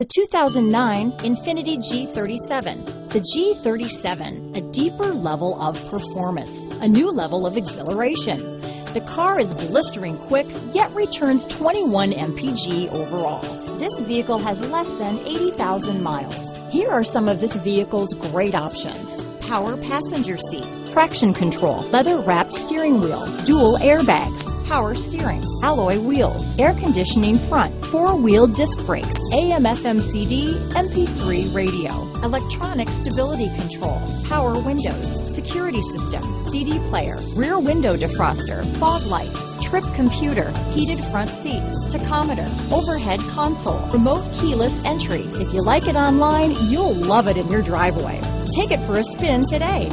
The 2009 Infiniti G37. The G37, a deeper level of performance, a new level of exhilaration. The car is blistering quick, yet returns 21 mpg overall. This vehicle has less than 80,000 miles. Here are some of this vehicle's great options. Power passenger seat, traction control, leather wrapped steering wheel, dual airbags, power steering, alloy wheels, air conditioning front, four-wheel disc brakes, AM FM CD, MP3 radio, electronic stability control, power windows, security system, CD player, rear window defroster, fog lights, trip computer, heated front seats, tachometer, overhead console, remote keyless entry. If you like it online, you'll love it in your driveway. Take it for a spin today.